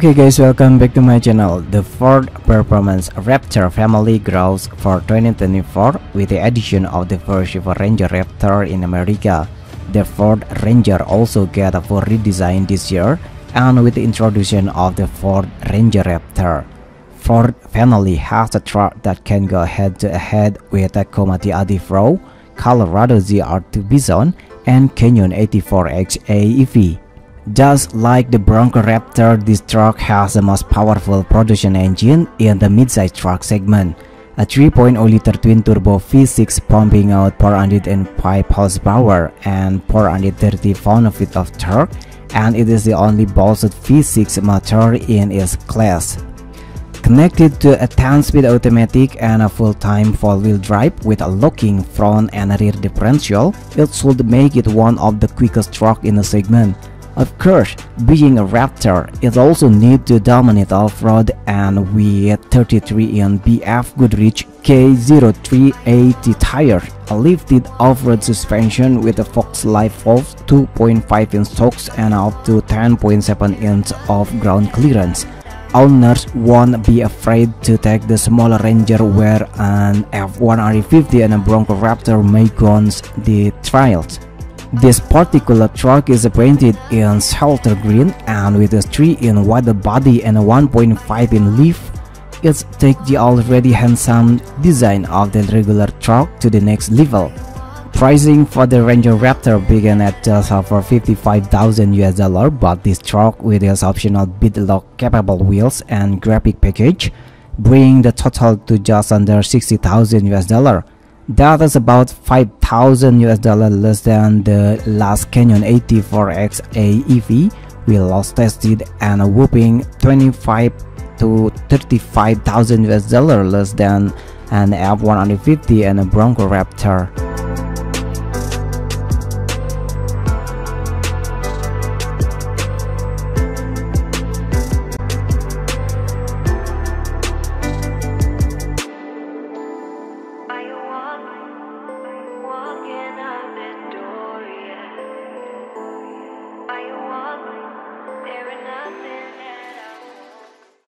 Okay guys, welcome back to my channel. The Ford Performance Raptor family grows for 2024 with the addition of the first Ranger Raptor in America. The Ford Ranger also get a full redesign this year and with the introduction of the Ford Ranger Raptor. Ford finally has a truck that can go head-to-head with the Komati Pro, Colorado ZR2 Bison, and Canyon AT4X AEV. Just like the Bronco Raptor, this truck has the most powerful production engine in the midsize truck segment. A 3.0-liter twin-turbo V6 pumping out 405 horsepower and 430 pound-feet of torque, and it is the only bolted V6 motor in its class. Connected to a 10-speed automatic and a full-time four-wheel drive with a locking front and rear differential, it should make it one of the quickest trucks in the segment. Of course, being a Raptor, is also needs to dominate off-road and with 33-in BF Goodrich K0380 tire, a lifted off-road suspension with a Fox Live Valve 2.5-inch shocks and up to 10.7 inch of ground clearance. Owners won't be afraid to take the smaller Ranger where an F150 and a Bronco Raptor may go the trials. This particular truck is painted in shelter green and with a 3-in wider body and a 1.5-in leaf. It takes the already handsome design of the regular truck to the next level. Pricing for the Ranger Raptor began at just over 55,000 US dollar, but this truck with its optional beadlock capable wheels and graphic package bring the total to just under 60,000 US dollar. That is about 5,000 US dollar less than the last Canyon AT4X AEV we last tested and a whooping 25 to 35,000 US dollar less than an F150 and a Bronco Raptor.